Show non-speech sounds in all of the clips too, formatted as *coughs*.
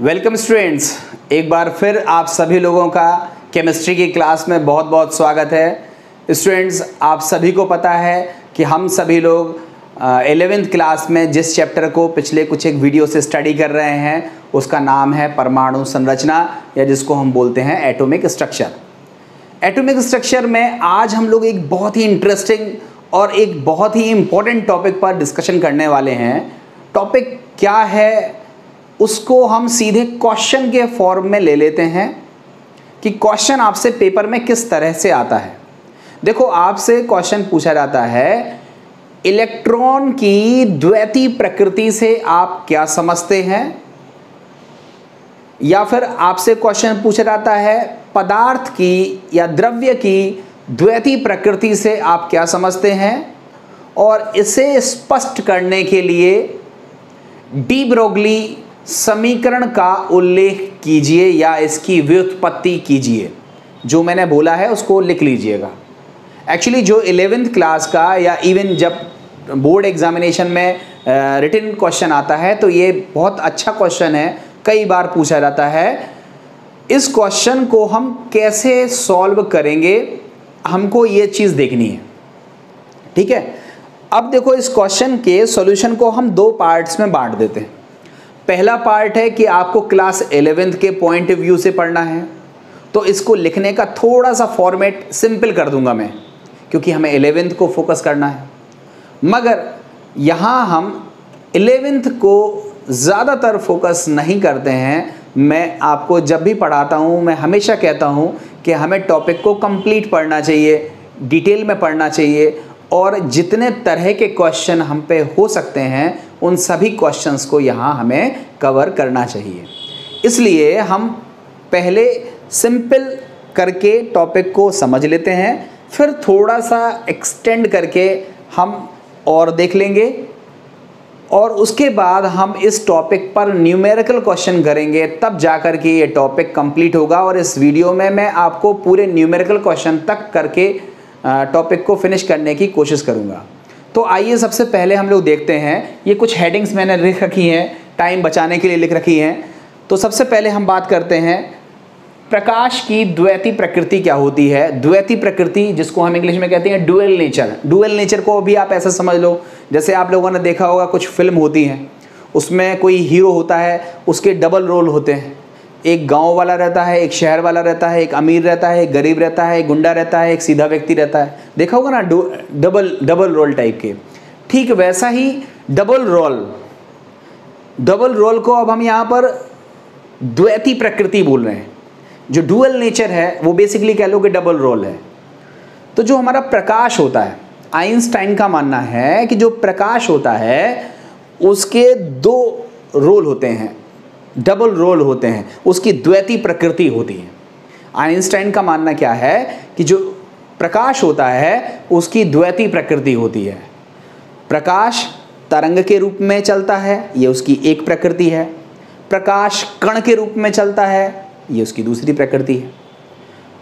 Welcome students एक बार फिर आप सभी लोगों का केमिस्ट्री की क्लास में बहुत बहुत स्वागत है। स्टूडेंट्स आप सभी को पता है कि हम सभी लोग एलेवेंथ क्लास में जिस चैप्टर को पिछले कुछ एक वीडियो से स्टडी कर रहे हैं, उसका नाम है परमाणु संरचना, या जिसको हम बोलते हैं एटॉमिक स्ट्रक्चर एटॉमिक स्ट्रक्चर में आज हम लोग एक बहुत ही इंटरेस्टिंग और एक बहुत ही इम्पोर्टेंट टॉपिक पर डिस्कशन करने वाले हैं। टॉपिक क्या है? उसको हम सीधे क्वेश्चन के फॉर्म में ले लेते हैं कि क्वेश्चन आपसे पेपर में किस तरह से आता है। देखो, आपसे क्वेश्चन पूछा जाता है इलेक्ट्रॉन की द्वैती प्रकृति से आप क्या समझते हैं? या फिर आपसे क्वेश्चन पूछा जाता है, पदार्थ की या द्रव्य की द्वैती प्रकृति से आप क्या समझते हैं? और इसे स्पष्ट करने के लिए डी ब्रोगली समीकरण का उल्लेख कीजिए या इसकी व्युत्पत्ति कीजिए। जो मैंने बोला है, उसको लिख लीजिएगा। एक्चुअली जो इलेवेंथ क्लास का या इवन जब बोर्ड एग्जामिनेशन में रिटर्न क्वेश्चन आता है तो ये बहुत अच्छा क्वेश्चन है। कई बार पूछा जाता है, इस क्वेश्चन को हम कैसे सॉल्व करेंगे? हमको ये चीज़ देखनी है। ठीक है? अब देखो, इस क्वेश्चन के सॉल्यूशन को हम दो पार्ट्स में बांट देते हैं। पहला पार्ट है कि आपको क्लास एलेवेंथ के पॉइंट ऑफ़ व्यू से पढ़ना है। तो इसको लिखने का थोड़ा सा फॉर्मेट सिंपल कर दूँगा मैं, क्योंकि हमें एलेवेंथ को फोकस करना है। मगर यहाँ हम एलेवेंथ को ज़्यादातर फोकस नहीं करते हैं। मैं आपको जब भी पढ़ाता हूँ, मैं हमेशा कहता हूँ कि हमें टॉपिक को कंप्लीट पढ़ना चाहिए डिटेल में पढ़ना चाहिए, और जितने तरह के क्वेश्चन हम पे हो सकते हैं उन सभी क्वेश्चंस को यहाँ हमें कवर करना चाहिए। इसलिए हम पहले सिंपल करके टॉपिक को समझ लेते हैं, फिर थोड़ा सा एक्सटेंड करके हम और देख लेंगे और उसके बाद हम इस टॉपिक पर न्यूमेरिकल क्वेश्चन करेंगे, तब जाकर के ये टॉपिक कंप्लीट होगा और इस वीडियो में मैं आपको पूरे न्यूमेरिकल क्वेश्चन तक करके टॉपिक को फिनिश करने की कोशिश करूँगा। तो आइए सबसे पहले हम लोग देखते हैं, ये कुछ हेडिंग्स मैंने लिख रखी हैं टाइम बचाने के लिए लिख रखी हैं। तो सबसे पहले हम बात करते हैं, प्रकाश की द्वैती प्रकृति क्या होती है? द्वैती प्रकृति जिसको हम इंग्लिश में कहते हैं डुअल नेचर डुअल नेचर को भी आप ऐसा समझ लो, जैसे आप लोगों ने देखा होगा कुछ फ़िल्म होती हैं, उसमें कोई हीरो होता है, उसके डबल रोल होते हैं। एक गाँव वाला रहता है, एक शहर वाला रहता है, एक अमीर रहता है, एक गरीब रहता है, एक गुंडा रहता है, एक सीधा व्यक्ति रहता है। देखा होगा ना डबल डबल रोल टाइप के। ठीक वैसा ही डबल रोल। डबल रोल को अब हम यहाँ पर द्वैती प्रकृति बोल रहे हैं। जो डुअल नेचर है, वो बेसिकली कह लो कि डबल रोल है। तो जो हमारा प्रकाश होता है, आइंस्टाइन का मानना है कि जो प्रकाश होता है, उसके दो रोल होते हैं। डबल रोल होते हैं, उसकी द्वैती प्रकृति होती है। आइंस्टाइन का मानना क्या है कि जो प्रकाश होता है, उसकी द्वैती प्रकृति होती है। प्रकाश तरंग के रूप में चलता है, ये उसकी एक प्रकृति है। प्रकाश कण के रूप में चलता है, ये उसकी दूसरी प्रकृति है।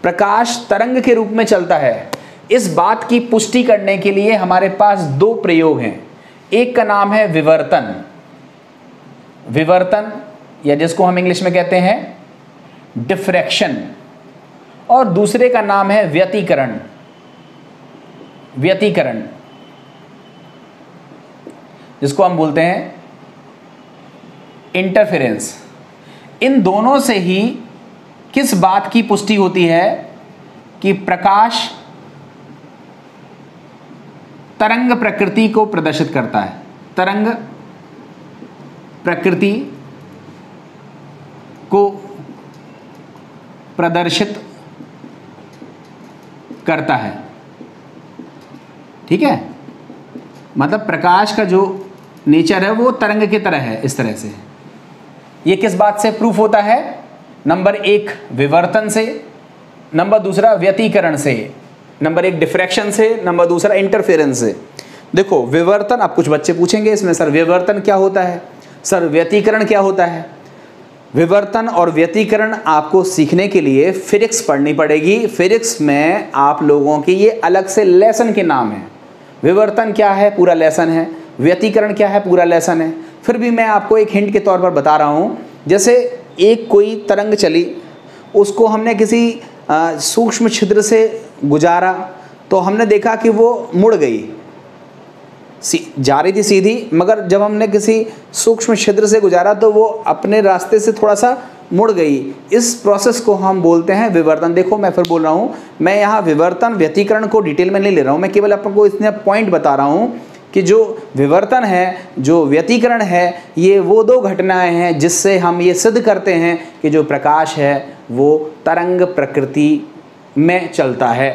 प्रकाश तरंग के रूप में चलता है। इस बात की पुष्टि करने के लिए हमारे पास दो प्रयोग हैं। एक का नाम है विवर्तन। विवर्तन या जिसको हम इंग्लिश में कहते हैं डिफ्रैक्शन और दूसरे का नाम है व्यतीकरण। व्यतीकरण। जिसको हम बोलते हैं इंटरफेरेंस इन दोनों से ही किस बात की पुष्टि होती है? कि प्रकाश तरंग प्रकृति को प्रदर्शित करता है। तरंग प्रकृति को प्रदर्शित करता है। ठीक है? मतलब प्रकाश का जो नेचर है, वो तरंग की तरह है इस तरह से। ये किस बात से प्रूफ होता है? नंबर एक, विवर्तन से। नंबर दूसरा, व्यतीकरण से। नंबर एक डिफ्रैक्शन से। नंबर दूसरा इंटरफेरेंस से। देखो, विवर्तन अब कुछ बच्चे पूछेंगे इसमें, सर, विवर्तन क्या होता है? सर, व्यतीकरण क्या होता है? विवर्तन और व्यतीकरण आपको सीखने के लिए फिजिक्स पढ़नी पड़ेगी। फिजिक्स में आप लोगों की ये अलग से लेसन के नाम है। विवर्तन क्या है? पूरा लेसन है। व्यतीकरण क्या है? पूरा लेसन है। फिर भी मैं आपको एक हिंट के तौर पर बता रहा हूँ। जैसे एक कोई तरंग चली, उसको हमने किसी सूक्ष्म छिद्र से गुजारा तो हमने देखा कि वो मुड़ गई। जा रही थी सीधी, मगर जब हमने किसी सूक्ष्म छिद्र से गुजारा तो वो अपने रास्ते से थोड़ा सा मुड़ गई। इस प्रोसेस को हम बोलते हैं विवर्तन। देखो, मैं फिर बोल रहा हूँ, मैं यहाँ विवर्तन व्यतीकरण को डिटेल में नहीं ले रहा हूँ, मैं केवल आपको इतने पॉइंट बता रहा हूँ कि जो विवर्तन है, जो व्यतीकरण है, ये वो दो घटनाएँ हैं जिससे हम ये सिद्ध करते हैं कि जो प्रकाश है, वो तरंग प्रकृति में चलता है।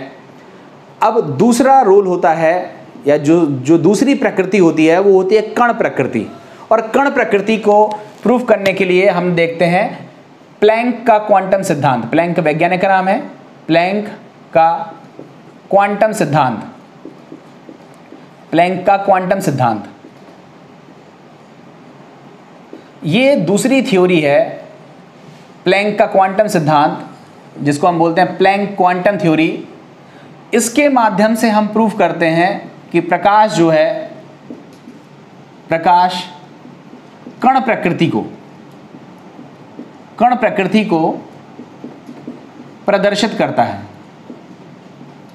अब दूसरा रोल होता है या जो जो दूसरी प्रकृति होती है, वो होती है कण प्रकृति। और कण प्रकृति को प्रूफ करने के लिए हम देखते हैं प्लैंक का क्वांटम सिद्धांत। प्लैंक वैज्ञानिक का नाम है। प्लैंक का क्वांटम सिद्धांत। प्लैंक का क्वांटम सिद्धांत। ये दूसरी थ्योरी है प्लैंक का क्वांटम सिद्धांत, जिसको हम बोलते हैं प्लैंक क्वांटम थ्योरी इसके माध्यम से हम प्रूफ करते हैं कि प्रकाश जो है, प्रकाश कण प्रकृति को, कण प्रकृति को प्रदर्शित करता है।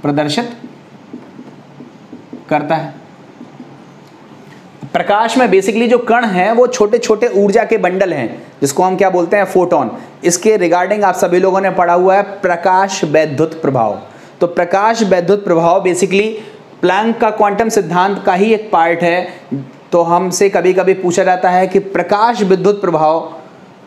प्रदर्शित करता है। प्रकाश में बेसिकली जो कण हैं, वो छोटे छोटे ऊर्जा के बंडल हैं, जिसको हम क्या बोलते हैं, फोटोन। इसके रिगार्डिंग आप सभी लोगों ने पढ़ा हुआ है प्रकाश वैद्युत प्रभाव। तो प्रकाश वैद्युत प्रभाव बेसिकली प्लैंक का क्वांटम सिद्धांत का ही एक पार्ट है। तो हमसे कभी कभी पूछा जाता है कि प्रकाश विद्युत प्रभाव,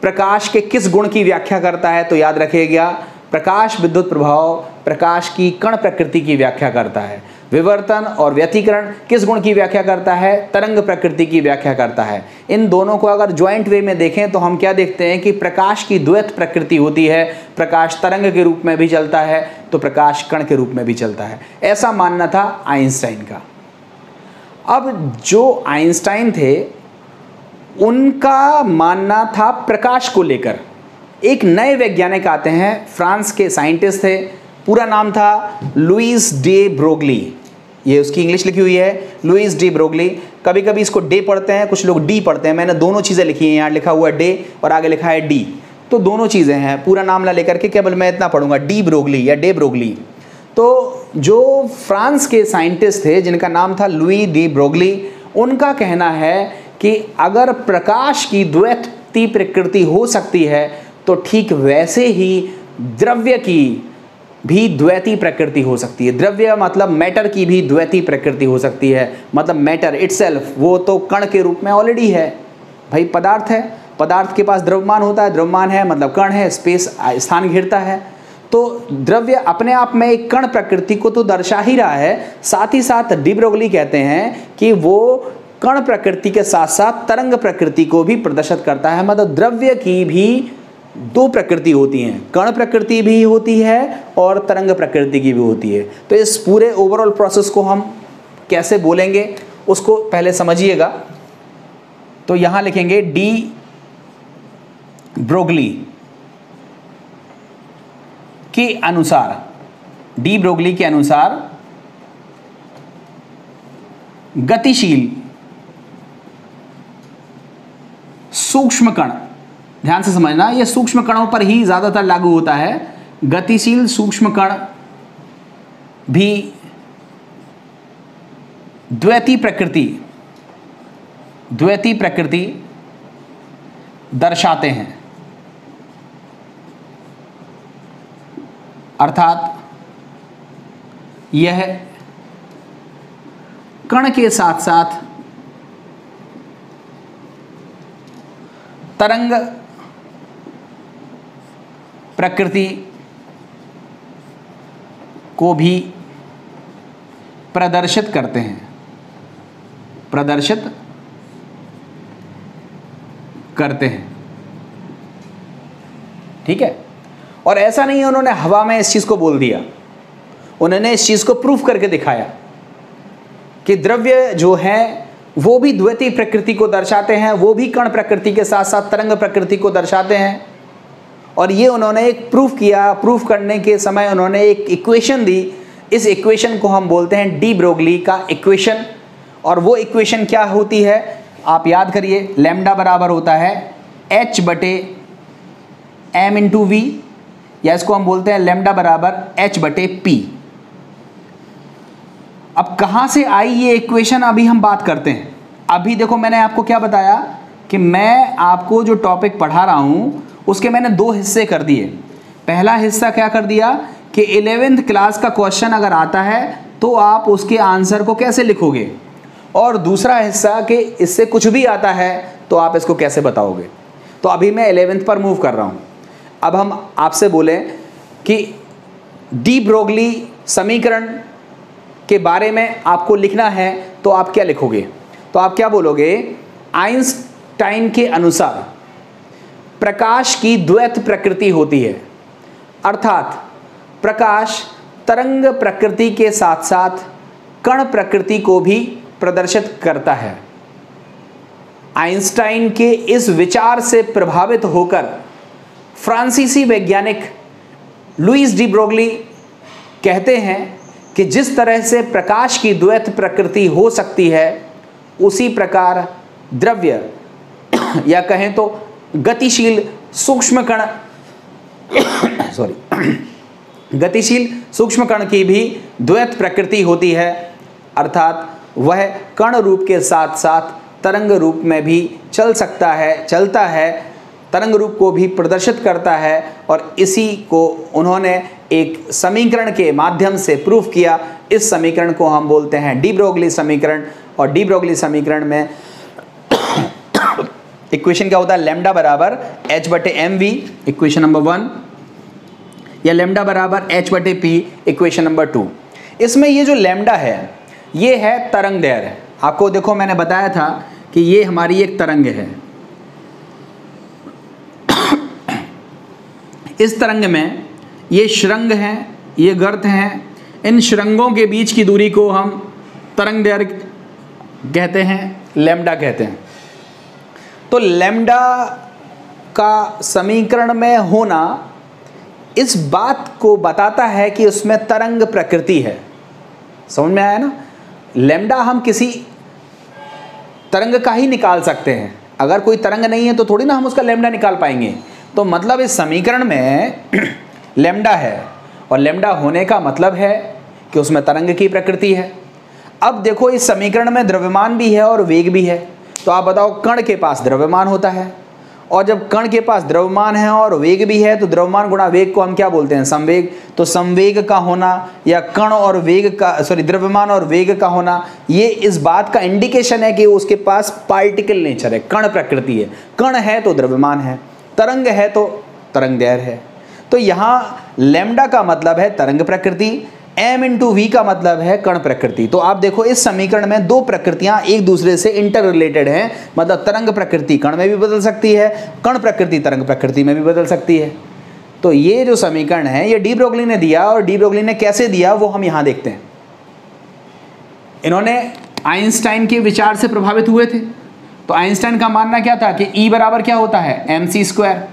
प्रकाश के किस गुण की व्याख्या करता है तो याद रखिएगा, प्रकाश विद्युत प्रभाव, प्रकाश की कण प्रकृति की व्याख्या करता है। विवर्तन और व्यतीकरण किस गुण की व्याख्या करता है, तरंग प्रकृति की व्याख्या करता है। इन दोनों को अगर ज्वाइंट वे में देखें तो हम क्या देखते हैं कि प्रकाश की द्वैत प्रकृति होती है, प्रकाश तरंग के रूप में भी चलता है तो प्रकाश कण के रूप में भी चलता है। ऐसा मानना था आइंस्टाइन का। अब जो आइंस्टाइन थे, उनका मानना था प्रकाश को लेकर। एक नए वैज्ञानिक आते हैं, फ्रांस के साइंटिस्ट थे, पूरा नाम था लुइस डे ब्रोगली। ये उसकी इंग्लिश लिखी हुई है लुइस डी ब्रोगली। कभी कभी इसको डे पढ़ते हैं, कुछ लोग डी पढ़ते हैं। मैंने दोनों चीज़ें लिखी हैं, यहाँ लिखा हुआ है डे और आगे लिखा है डी। तो दोनों चीज़ें हैं। पूरा नाम ना लेकर के केवल मैं इतना पढ़ूँगा। डी ब्रोगली या डे ब्रोगली। तो जो फ्रांस के साइंटिस्ट थे, जिनका नाम था लुई डी ब्रोगली, उनका कहना है कि अगर प्रकाश की द्वैती प्रकृति हो सकती है तो ठीक वैसे ही द्रव्य की भी द्वैती प्रकृति हो सकती है। द्रव्य मतलब मैटर की भी द्वैती प्रकृति हो सकती है। मतलब मैटर इट्सेल्फ, वो तो कण के रूप में ऑलरेडी है। भाई, पदार्थ है। पदार्थ के पास द्रव्यमान होता है, द्रव्यमान है मतलब कण है, स्पेस स्थान घिरता है। तो द्रव्य अपने आप में एक कण प्रकृति को तो दर्शा ही रहा है, साथ ही साथ डिब्रोगली कहते हैं कि वो कण प्रकृति के साथ साथ तरंग प्रकृति को भी प्रदर्शित करता है। मतलब द्रव्य की भी दो प्रकृति होती हैं, कण प्रकृति भी होती है और तरंग प्रकृति की भी होती है। तो इस पूरे ओवरऑल प्रोसेस को हम कैसे बोलेंगे, उसको पहले समझिएगा। तो यहाँ लिखेंगे डी ब्रोगली के अनुसार, डी ब्रोगली के अनुसार गतिशील सूक्ष्म कण, ध्यान से समझना यह सूक्ष्म कणों पर ही ज़्यादातर लागू होता है। गतिशील सूक्ष्म कण भी द्वैती प्रकृति द्वैती प्रकृति दर्शाते हैं। अर्थात यह कण के साथ साथ तरंग प्रकृति को भी प्रदर्शित करते हैं। प्रदर्शित करते हैं। ठीक है? और ऐसा नहीं है उन्होंने हवा में इस चीज़ को बोल दिया। उन्होंने इस चीज़ को प्रूफ करके दिखाया कि द्रव्य जो है, वो भी द्वैती प्रकृति को दर्शाते हैं, वो भी कण प्रकृति के साथ साथ तरंग प्रकृति को दर्शाते हैं। और ये उन्होंने एक प्रूफ किया प्रूफ करने के समय उन्होंने एक इक्वेशन दी। इस इक्वेशन को हम बोलते हैं डी ब्रोगली का इक्वेशन और वो इक्वेशन क्या होती है? आप याद करिए लेमडा बराबर होता है एच बटे एम इंटू वी या इसको हम बोलते हैं लेमडा बराबर एच बटे पी अब कहाँ से आई ये इक्वेशन अभी हम बात करते हैं। अभी देखो मैंने आपको क्या बताया कि मैं आपको जो टॉपिक पढ़ा रहा हूँ, उसके मैंने दो हिस्से कर दिए। पहला हिस्सा क्या कर दिया कि एलेवेंथ क्लास का क्वेश्चन अगर आता है तो आप उसके आंसर को कैसे लिखोगे? और दूसरा हिस्सा कि इससे कुछ भी आता है तो आप इसको कैसे बताओगे? तो अभी मैं एलेवेंथ पर मूव कर रहा हूँ। अब हम आपसे बोलें कि डी ब्रोगली समीकरण के बारे में आपको लिखना है तो आप क्या लिखोगे? तो आप क्या बोलोगे? आइंस्टाइन के अनुसार प्रकाश की द्वैत प्रकृति होती है। अर्थात प्रकाश तरंग प्रकृति के साथ साथ कण प्रकृति को भी प्रदर्शित करता है। आइंस्टाइन के इस विचार से प्रभावित होकर फ्रांसीसी वैज्ञानिक लुइस डी ब्रोगली कहते हैं कि जिस तरह से प्रकाश की द्वैत प्रकृति हो सकती है, उसी प्रकार द्रव्य, *coughs* या कहें तो गतिशील सूक्ष्म कण सॉरी गतिशील सूक्ष्म कण की भी द्वैत प्रकृति होती है, अर्थात वह कण रूप के साथ साथ तरंग रूप में भी चल सकता है, चलता है तरंग रूप को भी प्रदर्शित करता है और इसी को उन्होंने एक समीकरण के माध्यम से प्रूफ किया। इस समीकरण को हम बोलते हैं डी ब्रोगली समीकरण और डी ब्रोगली समीकरण में *coughs* इक्वेशन क्या होता है? लेमडा बराबर एच बटे m v, equation number one, या लेमडा बराबर एच बटे पी, इक्वेशन नंबर टू। इसमें ये जो लेमडा है, ये है तरंग दैर आपको देखो, मैंने बताया था कि ये हमारी एक तरंग है। इस तरंग में ये श्रृंग हैं, ये गर्त हैं, इन श्रृंगों के बीच की दूरी को हम तरंग दैर कहते हैं, लेमडा कहते हैं। तो लेमडा का समीकरण में होना इस बात को बताता है कि उसमें तरंग प्रकृति है। समझ में आया ना? लेमडा हम किसी तरंग का ही निकाल सकते हैं। अगर कोई तरंग नहीं है तो थोड़ी ना हम उसका लेमडा निकाल पाएँगे। तो मतलब इस समीकरण में *clears throat* लेमडा है, और लेमडा होने का मतलब है कि उसमें तरंग की प्रकृति है। अब देखो, इस समीकरण में द्रव्यमान भी है और वेग भी है। तो आप बताओ, कण के पास द्रव्यमान होता है, और जब कण के पास द्रव्यमान है और वेग भी है तो द्रव्यमान गुणा वेग को हम क्या बोलते हैं? संवेग तो संवेग का होना, या कण और वेग का सॉरी द्रव्यमान और वेग का होना, ये इस बात का इंडिकेशन है कि उसके पास पार्टिकल नेचर है, कण प्रकृति है। कण है तो द्रव्यमान है। तरंग है तो तरंग दैर है। तो यहाँ लेमडा का मतलब है तरंग प्रकृति एम इंटू वी का मतलब है कण प्रकृति। तो आप देखो, इस समीकरण में दो प्रकृतियाँ एक दूसरे से इंटर रिलेटेड हैं। मतलब तरंग प्रकृति कण में भी बदल सकती है, कण प्रकृति तरंग प्रकृति में भी बदल सकती है। तो ये जो समीकरण है, ये डी ब्रोगली ने दिया और डी ब्रोगली ने कैसे दिया, वो हम यहाँ देखते हैं। इन्होंने आइंस्टाइन के विचार से प्रभावित हुए थे। तो आइंस्टाइन का मानना क्या था कि ई e बराबर क्या होता है? M c square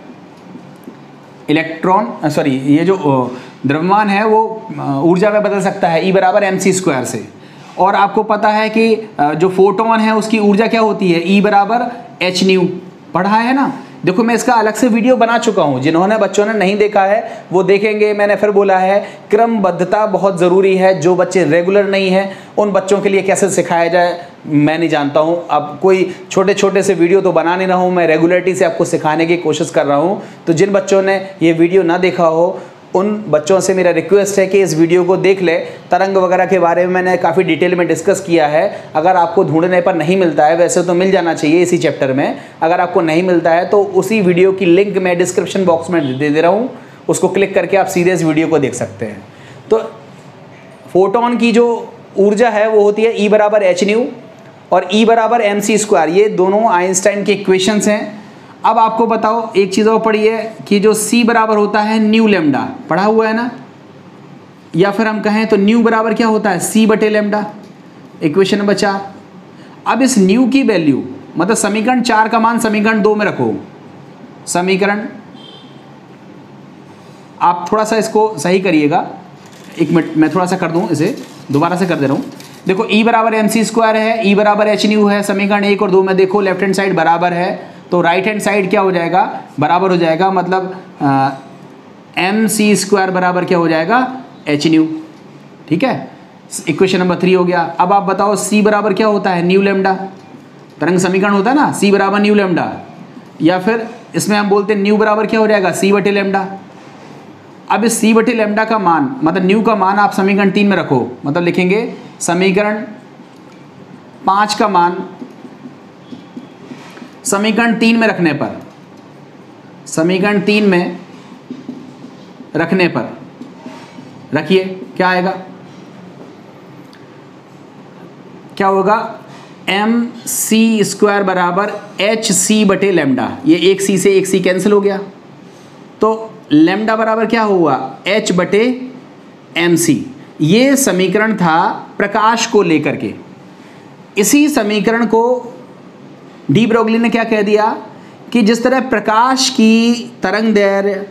electron sorry ये जो द्रव्यमान है वो ऊर्जा में बदल सकता है ई e बराबर एम सी स्क्वायर से। और आपको पता है कि जो फोटोन है उसकी ऊर्जा क्या होती है? ई e बराबर एच न्यू पढ़ा है ना? देखो, मैं इसका अलग से वीडियो बना चुका हूँ। जिन्होंने बच्चों ने नहीं देखा है, वो देखेंगे। मैंने फिर बोला है, क्रमबद्धता बहुत ज़रूरी है। जो बच्चे रेगुलर नहीं हैं, उन बच्चों के लिए कैसे सिखाया जाए, मैं नहीं जानता हूँ। अब कोई छोटे छोटे से वीडियो तो बना नहीं रहा हूँ। मैं रेगुलरिटी से आपको सिखाने की कोशिश कर रहा हूँ। तो जिन बच्चों ने ये वीडियो ना देखा हो उन बच्चों से मेरा रिक्वेस्ट है कि इस वीडियो को देख ले। तरंग वगैरह के बारे में मैंने काफ़ी डिटेल में डिस्कस किया है। अगर आपको ढूँढने पर नहीं मिलता है, वैसे तो मिल जाना चाहिए इसी चैप्टर में। अगर आपको नहीं मिलता है तो उसी वीडियो की लिंक मैं डिस्क्रिप्शन बॉक्स में दे दे रहा हूँ। उसको क्लिक करके आप सीधे इस वीडियो को देख सकते हैं। तो फोटोन की जो ऊर्जा है, वो होती है ई e बराबर एच न्यू और ई e बराबर एम सी स्क्वायर ये दोनों आइंस्टाइन के इक्वेशंस हैं। अब आपको बताओ, एक चीज़ और पढ़िए कि जो सी बराबर होता है न्यू लेमडा पढ़ा हुआ है ना? या फिर हम कहें तो न्यू बराबर क्या होता है? सी बटे लेमडा इक्वेशन नंबर चार। अब इस न्यू की वैल्यू मतलब समीकरण चार का मान समीकरण दो में रखो। समीकरण, आप थोड़ा सा इसको सही करिएगा। एक मिनट, मैं थोड़ा सा कर दूँ इसे, दोबारा से कर दे रहा हूँ। देखो E बराबर एम सी स्क्वायर है E बराबर एच न्यू है, समीकरण एक और दो में देखो लेफ़्ट हैंड साइड बराबर है। तो राइट हैंड साइड क्या हो जाएगा? बराबर हो जाएगा मतलब एम सी स्क्वायर बराबर क्या हो जाएगा? एच न्यू ठीक है? इक्वेशन नंबर थ्री हो गया। अब आप बताओ सी बराबर क्या होता है? न्यू लेमडा तरंग समीकरण होता है ना? सी बराबर न्यू लेमडा या फिर इसमें हम बोलते हैं न्यू बराबर क्या हो जाएगा? सी बटे लेमडा अब इस सी बटे लेमडा का मान मतलब न्यू का मान आप समीकरण तीन में रखो। मतलब लिखेंगे समीकरण पाँच का मान समीकरण तीन में रखने पर, समीकरण तीन में रखने पर, रखिए, क्या आएगा? क्या होगा? एम सी स्क्वायर बराबर एच सी बटे लेमडा ये एक सी से एक सी कैंसिल हो गया। तो लेमडा बराबर क्या हुआ? एच बटे एम सी ये समीकरण था प्रकाश को लेकर के। इसी समीकरण को डी ब्रोगली ने क्या कह दिया? कि जिस तरह प्रकाश की तरंग दैर्घ्य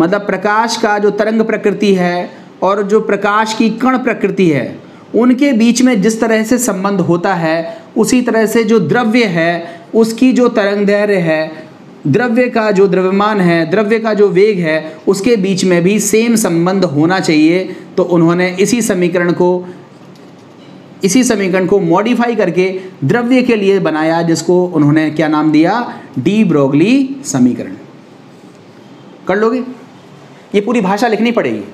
मतलब प्रकाश का जो तरंग प्रकृति है और जो प्रकाश की कण प्रकृति है, उनके बीच में जिस तरह से संबंध होता है, उसी तरह से जो द्रव्य है, उसकी जो तरंग दैर्घ्य है, द्रव्य का जो द्रव्यमान है, द्रव्य का जो वेग है, उसके बीच में भी सेम संबंध होना चाहिए। तो उन्होंने इसी समीकरण को इसी समीकरण को मॉडिफाई करके द्रव्य के लिए बनाया, जिसको उन्होंने क्या नाम दिया? डी ब्रोगली समीकरण। कर लोगे? ये पूरी भाषा लिखनी पड़ेगी।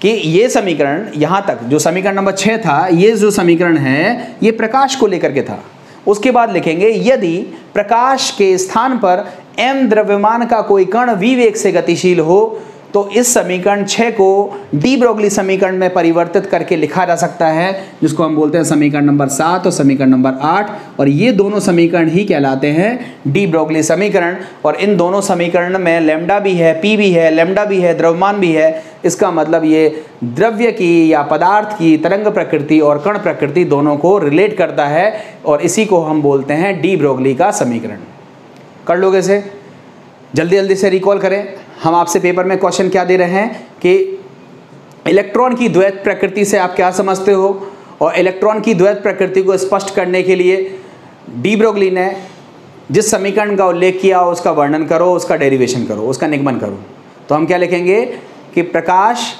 कि ये समीकरण यहाँ तक, जो समीकरण नंबर छः था, ये जो समीकरण है, ये प्रकाश को लेकर के था। उसके बाद लिखेंगे, यदि प्रकाश के स्थान पर एम द्रव्यमान का कोई कण विवेक से गतिशील हो तो इस समीकरण छः को डी ब्रोगली समीकरण में परिवर्तित करके लिखा जा सकता है, जिसको हम बोलते हैं समीकरण नंबर सात और समीकरण नंबर आठ, और ये दोनों समीकरण ही कहलाते हैं डी ब्रोगली समीकरण। और इन दोनों समीकरण में लेमडा भी है, पी भी है, लेमडा भी है, द्रव्यमान भी है, इसका मतलब ये द्रव्य की या पदार्थ की तरंग प्रकृति और कण प्रकृति दोनों को रिलेट करता है, और इसी को हम बोलते हैं डी ब्रोगली का समीकरण। कर लोगे इसे? जल्दी जल्दी से रिकॉल करें। हम आपसे पेपर में क्वेश्चन क्या दे रहे हैं कि इलेक्ट्रॉन की द्वैत प्रकृति से आप क्या समझते हो? और इलेक्ट्रॉन की द्वैत प्रकृति को स्पष्ट करने के लिए डी ब्रोगली ने जिस समीकरण का उल्लेख किया, उसका वर्णन करो, उसका डेरिवेशन करो, उसका निगमन करो। तो हम क्या लिखेंगे कि प्रकाश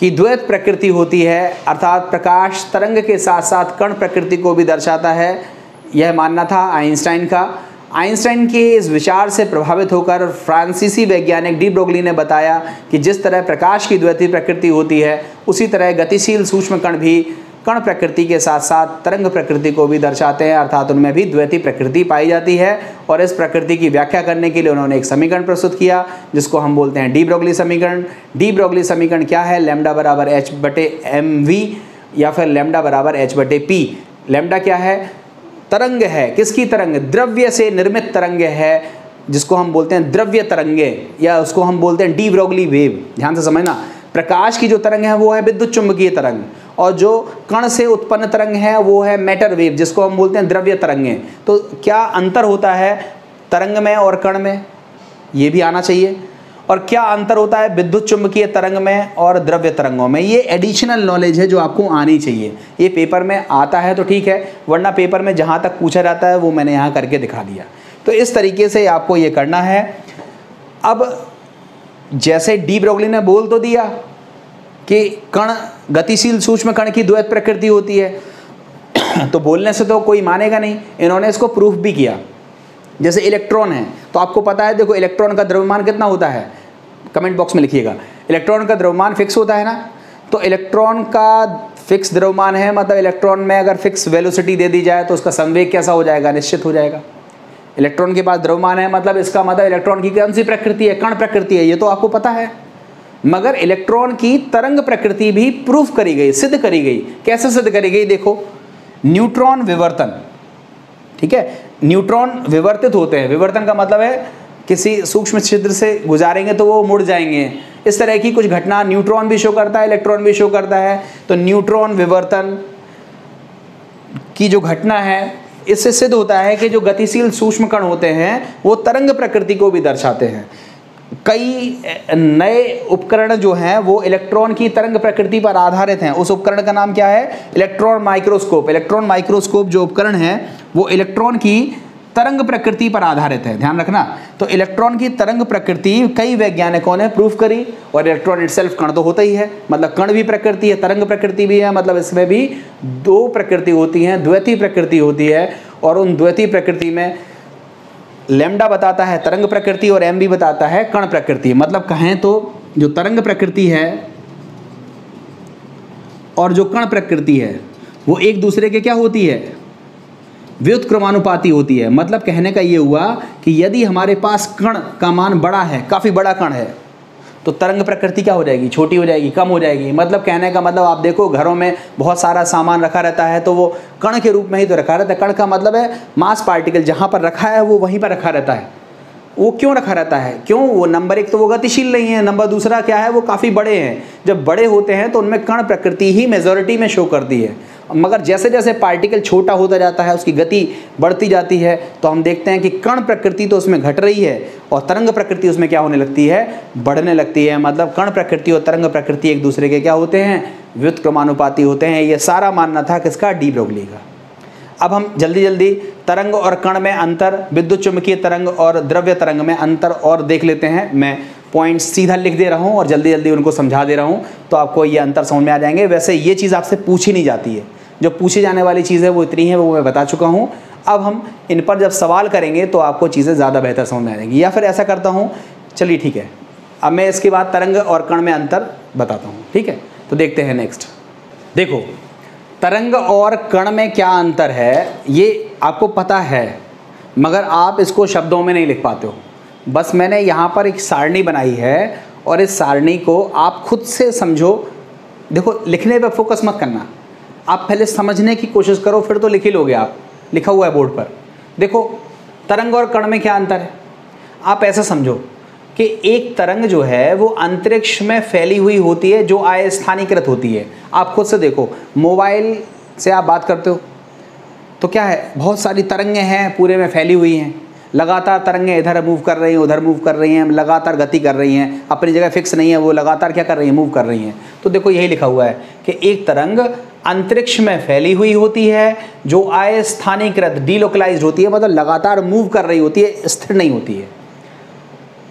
की द्वैत प्रकृति होती है, अर्थात प्रकाश तरंग के साथ साथ कण प्रकृति को भी दर्शाता है। यह मानना था आइंस्टाइन का। आइंस्टाइन के इस विचार से प्रभावित होकर फ्रांसीसी वैज्ञानिक डी ब्रोगली ने बताया कि जिस तरह प्रकाश की द्वैती प्रकृति होती है, उसी तरह गतिशील सूक्ष्म कण भी कण प्रकृति के साथ साथ तरंग प्रकृति को भी दर्शाते हैं, अर्थात उनमें भी द्वैती प्रकृति पाई जाती है। और इस प्रकृति की व्याख्या करने के लिए उन्होंने एक समीकरण प्रस्तुत किया, जिसको हम बोलते हैं डी ब्रोगली समीकरण। डी ब्रोगली समीकरण क्या है? लेमडा बराबर एच बटे एम वी या फिर लेमडा बराबर एच बटे पी। लेमडा क्या है? तरंग है। किसकी तरंग? द्रव्य से निर्मित तरंग है, जिसको हम बोलते हैं द्रव्य तरंगे, या उसको हम बोलते हैं डी ब्रोगली वेव। ध्यान से समझना, प्रकाश की जो तरंग है, वो है विद्युत चुंबकीय तरंग, और जो कण से उत्पन्न तरंग है, वो है मैटर वेव जिसको हम बोलते हैं द्रव्य तरंगे। तो क्या अंतर होता है तरंग में और कण में? ये भी आना चाहिए। और क्या अंतर होता है विद्युत चुंबकीय तरंग में और द्रव्य तरंगों में? ये एडिशनल नॉलेज है जो आपको आनी चाहिए। ये पेपर में आता है तो ठीक है, वरना पेपर में जहाँ तक पूछा जाता है वो मैंने यहाँ करके दिखा दिया। तो इस तरीके से आपको ये करना है। अब जैसे डी ब्रोगली ने बोल तो दिया कि कण गतिशील सूक्ष्म कण की द्वैत प्रकृति होती है। तो बोलने से तो कोई मानेगा नहीं। इन्होंने इसको प्रूफ भी किया। जैसे इलेक्ट्रॉन है तो आपको पता है, देखो इलेक्ट्रॉन का द्रव्यमान कितना होता है? कमेंट बॉक्स में लिखिएगा। इलेक्ट्रॉन का द्रव्यमान फिक्स होता है ना? तो इलेक्ट्रॉन का फिक्स द्रव्यमान है मतलब इलेक्ट्रॉन में अगर फिक्स वेलोसिटी दे दी जाए तो उसका संवेग कैसा हो जाएगा? निश्चित हो जाएगा। इलेक्ट्रॉन के पास द्रव्यमान है मतलब इसका मतलब इलेक्ट्रॉन की कौन सी प्रकृति है? कण प्रकृति है, ये तो आपको पता है। मगर इलेक्ट्रॉन की तरंग प्रकृति भी प्रूफ करी गई, सिद्ध करी गई। कैसे सिद्ध करी गई? देखो, न्यूट्रॉन विवर्तन, ठीक है? न्यूट्रॉन विवर्तित होते हैं। विवर्तन का मतलब है किसी सूक्ष्म छिद्र से गुजारेंगे तो वो मुड़ जाएँगे। इस तरह की कुछ घटना न्यूट्रॉन भी शो करता है, इलेक्ट्रॉन भी शो करता है। तो न्यूट्रॉन विवर्तन की जो घटना है, इससे सिद्ध होता है कि जो गतिशील सूक्ष्म कण होते हैं, वो तरंग प्रकृति को भी दर्शाते हैं। कई नए उपकरण जो हैं, वो इलेक्ट्रॉन की तरंग प्रकृति पर आधारित हैं। उस उपकरण का नाम क्या है? Electron microscope. इलेक्ट्रॉन माइक्रोस्कोप जो उपकरण है, वो इलेक्ट्रॉन की तरंग प्रकृति पर आधारित है। ध्यान रखना तो इलेक्ट्रॉन की तरंग प्रकृति कई वैज्ञानिकों ने प्रूफ करी और इलेक्ट्रॉन इटसेल्फ कण तो होता ही है। मतलब कण भी प्रकृति है, तरंग प्रकृति भी है मतलब इसमें भी दो प्रकृति होती हैं, द्वैती प्रकृति होती है और उन द्वैती प्रकृति में लेमडा बताता है, तरंग प्रकृति और एम भी बताता है, कण प्रकृति। मतलब कहें तो जो तरंग प्रकृति है और जो कण प्रकृति है, वो एक दूसरे के क्या होती है? व्युत्क्रमानुपाती होती है। मतलब कहने का ये हुआ कि यदि हमारे पास कण का मान बड़ा है, काफ़ी बड़ा कण है तो तरंग प्रकृति क्या हो जाएगी? छोटी हो जाएगी, कम हो जाएगी। मतलब कहने का मतलब आप देखो, घरों में बहुत सारा सामान रखा रहता है तो वो कण के रूप में ही तो रखा रहता है। कण का मतलब है मास पार्टिकल जहाँ पर रखा है, वो वहीं पर रखा रहता है। वो क्यों रखा रहता है? क्यों? वो नंबर एक तो वो गतिशील नहीं है, नंबर दूसरा क्या है? वो काफ़ी बड़े हैं। जब बड़े होते हैं तो उनमें कण प्रकृति ही मेजोरिटी में शो करती है। मगर जैसे जैसे पार्टिकल छोटा होता जाता है, उसकी गति बढ़ती जाती है तो हम देखते हैं कि कण प्रकृति तो उसमें घट रही है और तरंग प्रकृति उसमें क्या होने लगती है? बढ़ने लगती है। मतलब कण प्रकृति और तरंग प्रकृति एक दूसरे के क्या होते हैं? व्युत्क्रमानुपाती होते हैं। ये सारा मानना था किसका? डी ब्रोगली का। अब हम जल्दी जल्दी तरंग और कण में अंतर, विद्युत चुंबकीय तरंग और द्रव्य तरंग में अंतर और देख लेते हैं। मैं पॉइंट्स सीधा लिख दे रहा हूँ और जल्दी जल्दी उनको समझा दे रहा हूँ तो आपको ये अंतर समझ में आ जाएँगे। वैसे ये चीज़ आपसे पूछी नहीं जाती है। जो पूछी जाने वाली चीज़ है वो इतनी है, वो मैं बता चुका हूँ। अब हम इन पर जब सवाल करेंगे तो आपको चीज़ें ज़्यादा बेहतर समझ में आएँगी। या फिर ऐसा करता हूँ, चलिए ठीक है। अब मैं इसके बाद तरंग और कण में अंतर बताता हूँ, ठीक है? तो देखते हैं नेक्स्ट देखो, तरंग और कण में क्या अंतर है, ये आपको पता है, मगर आप इसको शब्दों में नहीं लिख पाते हो। बस मैंने यहाँ पर एक सारणी बनाई है, और इस सारणी को आप खुद से समझो। देखो, लिखने पर फोकस मत करना। आप पहले समझने की कोशिश करो, फिर तो लिख ही लोगे आप। लिखा हुआ है बोर्ड पर। देखो, तरंग और कण में क्या अंतर है? आप ऐसा समझो कि एक तरंग जो है, वो अंतरिक्ष में फैली हुई होती है, जो आय स्थानीकृत होती है। आप खुद से देखो, मोबाइल से आप बात करते हो तो क्या है, बहुत सारी तरंगें हैं, पूरे में फैली हुई हैं। लगातार तरंगें इधर मूव कर रही हैं, उधर मूव कर रही हैं, लगातार गति कर रही हैं, अपनी जगह फिक्स नहीं है, वो लगातार क्या कर रही हैं मूव कर रही हैं। तो देखो यही लिखा हुआ है कि एक तरंग अंतरिक्ष में फैली हुई होती है, जो अस्थानीकृत डीलोकलाइज होती है मतलब लगातार मूव कर रही होती है, स्थिर नहीं होती है।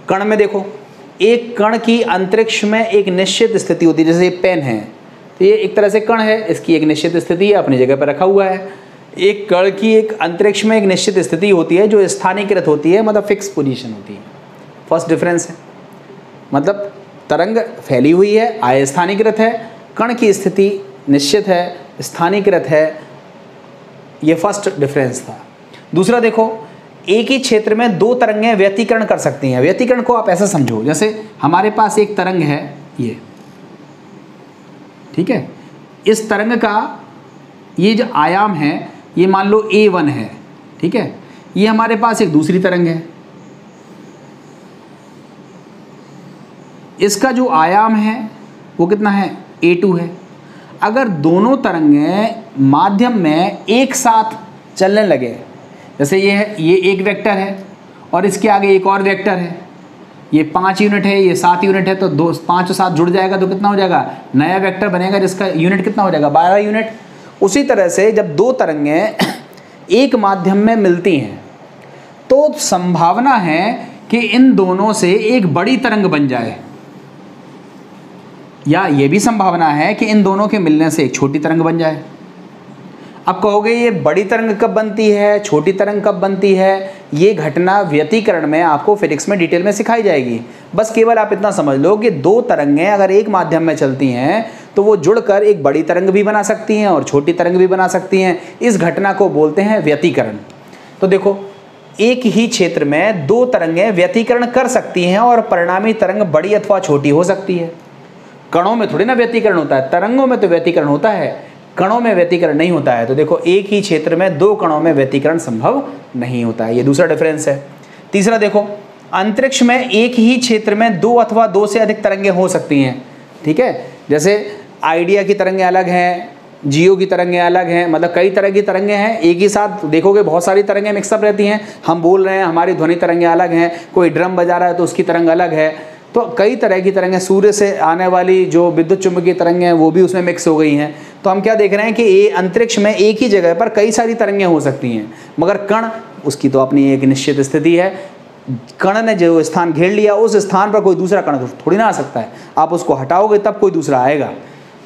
कण में देखो, एक कण की अंतरिक्ष में एक निश्चित स्थिति होती है, जैसे ये पेन है। तो ये एक तरह से कण है, इसकी एक निश्चित स्थिति है अपनी जगह पर रखा हुआ है। एक कण की एक अंतरिक्ष में एक निश्चित स्थिति होती है, जो स्थानीकृत होती है मतलब फिक्स पोजीशन होती है। फ़र्स्ट डिफरेंस है। मतलब तरंग फैली हुई है, आय अस्थानीकृत है, कण की स्थिति निश्चित है स्थानीकृत है, ये फ़र्स्ट डिफरेंस था। दूसरा देखो, एक ही क्षेत्र में दो तरंगें व्यतीकरण कर सकती हैं। व्यतीकरण को आप ऐसा समझो, जैसे हमारे पास एक तरंग है, ये। ठीक है? इस तरंग का ये जो आयाम है ये मान लो ए वन है, ठीक है? ये हमारे पास एक दूसरी तरंग है। इसका जो आयाम है, वो कितना है? ए टू है। अगर दोनों तरंगें माध्यम में एक साथ चलने लगे, जैसे ये है, ये एक वेक्टर है, और इसके आगे एक और वेक्टर है, ये पाँच यूनिट है, ये सात यूनिट है तो दो, पाँच और सात जुड़ जाएगा तो कितना हो जाएगा? नया वेक्टर बनेगा जिसका यूनिट कितना हो जाएगा? बारह यूनिट उसी तरह से जब दो तरंगें एक माध्यम में मिलती हैं तो संभावना है कि इन दोनों से एक बड़ी तरंग बन जाए। या ये भी संभावना है कि इन दोनों के मिलने से एक छोटी तरंग बन जाए। अब कहोगे ये बड़ी तरंग कब बनती है, छोटी तरंग कब बनती है, ये घटना व्यतीकरण में आपको फिजिक्स में डिटेल में सिखाई जाएगी। बस केवल आप इतना समझ लो कि दो तरंगें अगर एक माध्यम में चलती हैं तो वो जुड़कर एक बड़ी तरंग भी बना सकती हैं और छोटी तरंग भी बना सकती हैं। इस घटना को बोलते हैं व्यतीकरण। तो देखो, एक ही क्षेत्र में दो तरंगें व्यतीकरण कर सकती हैं और परिणामी तरंग बड़ी अथवा छोटी हो सकती है। कणों में थोड़ी ना व्यतीकरण होता है, तरंगों में तो व्यतीकरण होता है, कणों में व्यतीकरण नहीं होता है। तो देखो, एक ही क्षेत्र में दो कणों में व्यतीकरण संभव नहीं होता है। ये दूसरा डिफरेंस है। तीसरा देखो, अंतरिक्ष में एक ही क्षेत्र में दो अथवा दो से अधिक तरंगें हो सकती हैं। ठीक है? जैसे आइडिया की तरंगें अलग हैं, जियो की तरंगें अलग हैं मतलब कई तरह की तरंगें हैं, एक ही साथ देखोगे बहुत सारी तरंगें मिक्सअप रहती हैं। हम बोल रहे हैं, हमारी ध्वनि तरंगें अलग हैं, कोई ड्रम बजा रहा है तो उसकी तरंग अलग है। तो कई तरह की तरंगें, सूर्य से आने वाली जो विद्युत चुंबकीय तरंगें हैं, वो भी उसमें मिक्स हो गई हैं। तो हम क्या देख रहे हैं कि ये अंतरिक्ष में एक ही जगह पर कई सारी तरंगें हो सकती हैं। मगर कण, उसकी तो अपनी एक निश्चित स्थिति है। कण ने जो स्थान घेर लिया, उस स्थान पर कोई दूसरा कण थोड़ी ना आ सकता है। आप उसको हटाओगे, तब कोई दूसरा आएगा।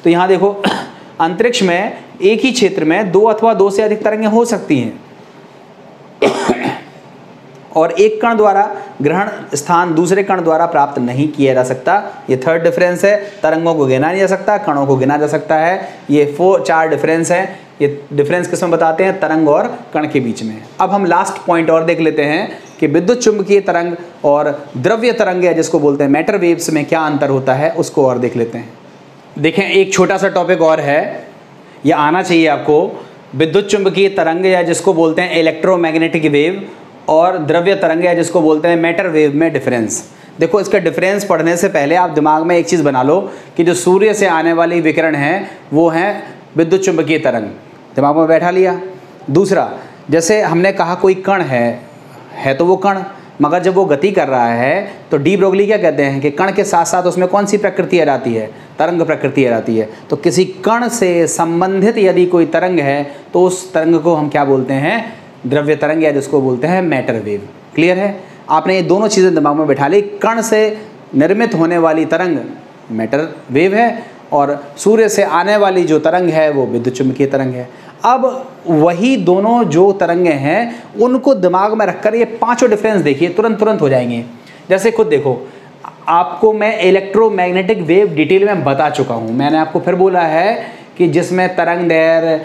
तो यहाँ देखो, *clears throat* अंतरिक्ष में एक ही क्षेत्र में दो अथवा दो से अधिक तरंगें हो सकती हैं। *clears throat* और एक कण द्वारा ग्रहण स्थान दूसरे कण द्वारा प्राप्त नहीं किया जा सकता। ये थर्ड डिफरेंस है, तरंगों को गिना नहीं जा सकता, कणों को गिना जा सकता है। ये फोर चार डिफरेंस है। ये डिफरेंस किसमें बताते हैं? तरंग और कण के बीच में। अब हम लास्ट पॉइंट और देख लेते हैं कि विद्युत चुंबकीय तरंग और द्रव्य तरंग जिसको बोलते हैं मैटर वेव्स में क्या अंतर होता है, उसको और देख लेते हैं। देखें, एक छोटा सा टॉपिक और है। यह आना चाहिए आपको। विद्युत चुंबकीय तरंग या जिसको बोलते हैं इलेक्ट्रोमैग्नेटिक वेव और द्रव्य तरंग या जिसको बोलते हैं मैटर वेव में डिफरेंस देखो, इसका डिफरेंस पढ़ने से पहले आप दिमाग में एक चीज़ बना लो कि जो सूर्य से आने वाली विकिरण है, वो है विद्युत चुंबकीय तरंग। दिमाग में बैठा लिया। दूसरा, जैसे हमने कहा कोई कण है है तो वो कण। मगर जब वो गति कर रहा है तो डी ब्रोगली क्या कहते हैं कि कण के साथ साथ उसमें कौन सी प्रकृति आ जाती है? तरंग प्रकृति आ जाती है। तो किसी कण से संबंधित यदि कोई तरंग है तो उस तरंग को हम क्या बोलते हैं? द्रव्य तरंग या जिसको बोलते हैं मैटर वेव क्लियर है? आपने ये दोनों चीज़ें दिमाग में बैठा ली। कण से निर्मित होने वाली तरंग मैटर वेव है और सूर्य से आने वाली जो तरंग है, वो विद्युत चुंबकीय तरंग है। अब वही दोनों जो तरंगे हैं, उनको दिमाग में रखकर ये पाँचों डिफरेंस देखिए तुरंत तुरंत हो जाएँगे। जैसे खुद देखो, आपको मैं इलेक्ट्रोमैग्नेटिक वेव डिटेल में बता चुका हूँ। मैंने आपको फिर बोला है कि जिसमें तरंग दैर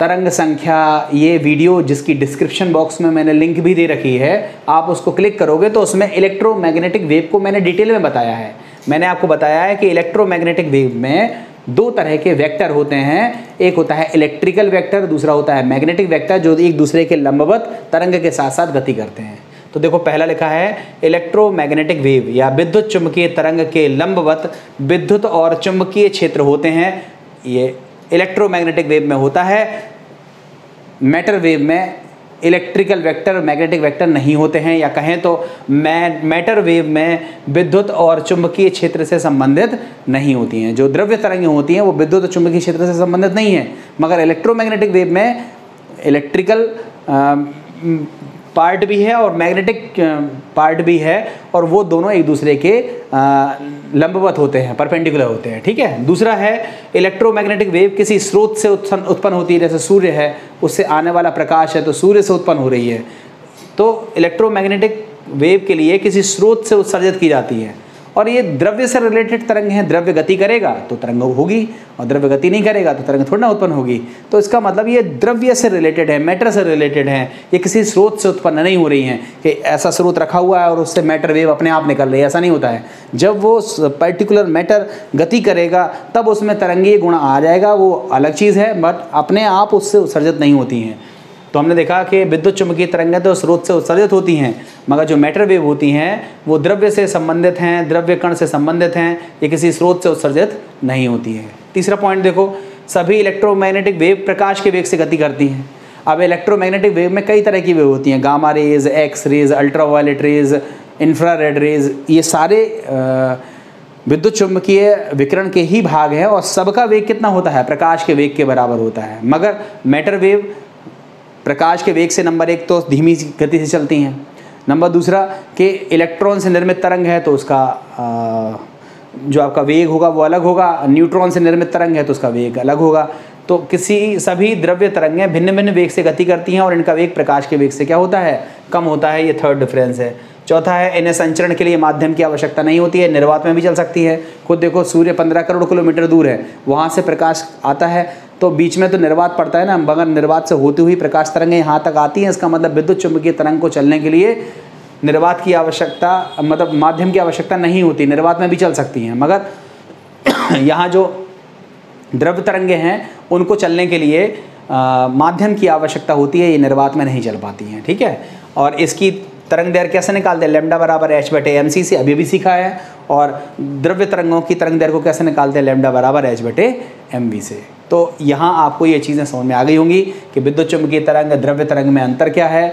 तरंग संख्या, ये वीडियो जिसकी डिस्क्रिप्शन बॉक्स में मैंने लिंक भी दे रखी है, आप उसको क्लिक करोगे तो उसमें इलेक्ट्रोमैग्नेटिक वेव को मैंने डिटेल में बताया है। मैंने आपको बताया है कि इलेक्ट्रोमैग्नेटिक वेव में दो तरह के वेक्टर होते हैं। एक होता है इलेक्ट्रिकल वेक्टर दूसरा होता है मैग्नेटिक वेक्टर जो एक दूसरे के लंबवत तरंग के साथ साथ गति करते हैं। तो देखो, पहला लिखा है इलेक्ट्रोमैग्नेटिक वेव या विद्युत चुंबकीय तरंग के लंबवत विद्युत और चुंबकीय क्षेत्र होते हैं। ये इलेक्ट्रोमैग्नेटिक वेव में होता है। मैटर वेव में इलेक्ट्रिकल वेक्टर मैग्नेटिक वेक्टर नहीं होते हैं, या कहें तो मै मैटर वेव में विद्युत और चुंबकीय क्षेत्र से संबंधित नहीं होती हैं। जो द्रव्य तरंगें होती हैं, वो विद्युत और चुंबकीय क्षेत्र से संबंधित नहीं है। मगर इलेक्ट्रोमैग्नेटिक वेव में इलेक्ट्रिकल पार्ट भी है और मैग्नेटिक पार्ट भी है और वो दोनों एक दूसरे के लंबवत होते हैं परपेंडिकुलर होते हैं, ठीक है? दूसरा है इलेक्ट्रोमैग्नेटिक वेव किसी स्रोत से उत्पन्न होती है, जैसे सूर्य है, उससे आने वाला प्रकाश है तो सूर्य से उत्पन्न हो रही है। तो इलेक्ट्रोमैग्नेटिक वेव के लिए किसी स्रोत से उत्सर्जित की जाती है। और ये द्रव्य से रिलेटेड तरंग हैं, द्रव्य गति करेगा तो तरंग होगी, और द्रव्य गति नहीं करेगा तो तरंग थोड़ी ना उत्पन्न होगी। तो इसका मतलब ये द्रव्य से रिलेटेड है मैटर से रिलेटेड है। ये किसी स्रोत से उत्पन्न नहीं हो रही हैं कि ऐसा स्रोत रखा हुआ है और उससे मैटर वेव अपने आप निकल रही है, ऐसा नहीं होता है। जब वो पर्टिकुलर मैटर गति करेगा, तब उसमें तरंगीय गुण आ जाएगा, वो अलग चीज़ है बट अपने आप उससे उत्सर्जित नहीं होती हैं। तो हमने देखा कि विद्युत चुंबकीय तरंगें तो स्रोत से उत्सर्जित होती हैं, मगर जो मैटर वेव होती हैं, वो द्रव्य से संबंधित हैं, द्रव्य कण से संबंधित हैं, ये किसी स्रोत से उत्सर्जित नहीं होती है। तीसरा पॉइंट देखो, सभी इलेक्ट्रोमैग्नेटिक वेव प्रकाश के वेग से गति करती हैं। अब इलेक्ट्रोमैग्नेटिक वेव में कई तरह की वेव होती हैं gamma rays X rays ultraviolet rays infrared rays ये सारे विद्युत चुंबकीय विकिरण के ही भाग हैं और सबका वेग कितना होता है? प्रकाश के वेग के बराबर होता है। मगर मैटर वेव प्रकाश के वेग से नंबर एक तो धीमी गति से चलती हैं। नंबर दूसरा कि इलेक्ट्रॉन से निर्मित तरंग है तो उसका जो आपका वेग होगा वो अलग होगा, न्यूट्रॉन से निर्मित तरंग है तो उसका वेग अलग होगा। तो किसी, सभी द्रव्य तरंगें भिन्न भिन्न वेग से गति करती हैं और इनका वेग प्रकाश के वेग से क्या होता है? कम होता है, ये थर्ड डिफरेंस है। चौथा है, इन्हें संचरण के लिए माध्यम की आवश्यकता नहीं होती है, निर्वात में भी चल सकती है। खुद देखो, सूर्य पंद्रह करोड़ किलोमीटर दूर है, वहाँ से प्रकाश आता है तो बीच में तो निर्वात पड़ता है ना मगर निर्वात से होती हुई प्रकाश तरंगें यहाँ तक आती हैं इसका मतलब विद्युत चुंबकीय तरंग को चलने के लिए निर्वात की आवश्यकता मतलब माध्यम की आवश्यकता नहीं होती निर्वात में भी चल सकती हैं। मगर *clears throat* यहाँ जो द्रव्य तरंगे हैं उनको चलने के लिए आ, माध्यम की आवश्यकता होती है ये निर्वात में नहीं चल पाती हैं ठीक है? और इसकी तरंग दैर कैसे निकालते हैं लेमडा बराबर एच बटे एम सी से अभी भी सीखा है और द्रव्य तरंगों की तरंग दैर को कैसे निकालते हैं? लेमडा बराबर एच बटे एम वी से। तो यहाँ आपको ये चीज़ें समझ में आ गई होंगी कि विद्युत चुंबकीय तरंग, द्रव्य तरंग में अंतर क्या है,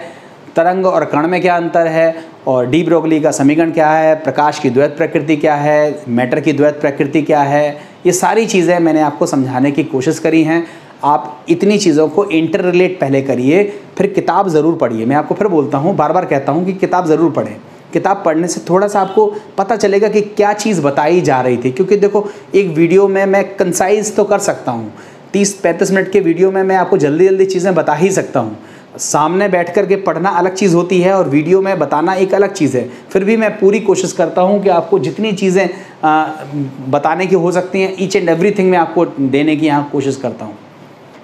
तरंग और कण में क्या अंतर है, और डी ब्रोगली का समीकरण क्या है, प्रकाश की द्वैत प्रकृति क्या है, मैटर की द्वैत प्रकृति क्या है, ये सारी चीज़ें मैंने आपको समझाने की कोशिश करी हैं। आप इतनी चीज़ों को इंटर रिलेट पहले करिए, फिर किताब ज़रूर पढ़िए। मैं आपको फिर बोलता हूँ बार बार कहता हूँ कि किताब ज़रूर पढ़ें। किताब पढ़ने से थोड़ा सा आपको पता चलेगा कि क्या चीज़ बताई जा रही थी, क्योंकि देखो, एक वीडियो में मैं कंसाइज तो कर सकता हूँ तीस पैंतीस मिनट के वीडियो में मैं आपको जल्दी जल्दी चीज़ें बता ही सकता हूँ। सामने बैठ कर के पढ़ना अलग चीज़ होती है और वीडियो में बताना एक अलग चीज़ है। फिर भी मैं पूरी कोशिश करता हूँ कि आपको जितनी चीज़ें बताने की हो सकती हैं ईच एंड एवरीथिंग मैं आपको देने की यहाँ कोशिश करता हूँ।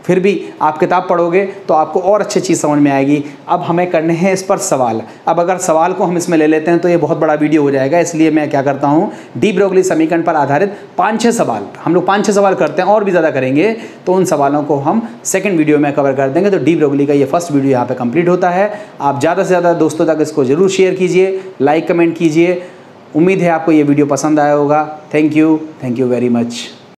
फिर भी आप किताब पढ़ोगे तो आपको और अच्छी चीज़ समझ में आएगी। अब हमें करने हैं इस पर सवाल। अब अगर सवाल को हम इसमें ले लेते हैं तो ये बहुत बड़ा वीडियो हो जाएगा, इसलिए मैं क्या करता हूँ डी ब्रोगली समीकरण पर आधारित पाँच छः सवाल, हम लोग पाँच छः सवाल करते हैं और भी ज़्यादा करेंगे तो उन सवालों को हम सेकेंड वीडियो में कवर कर देंगे तो डी ब्रोगली का ये फ़र्स्ट वीडियो यहाँ पर कंप्लीट होता है। आप ज़्यादा से ज़्यादा दोस्तों तक इसको ज़रूर शेयर कीजिए लाइक कमेंट कीजिए। उम्मीद है आपको ये वीडियो पसंद आया होगा। Thank you thank you very much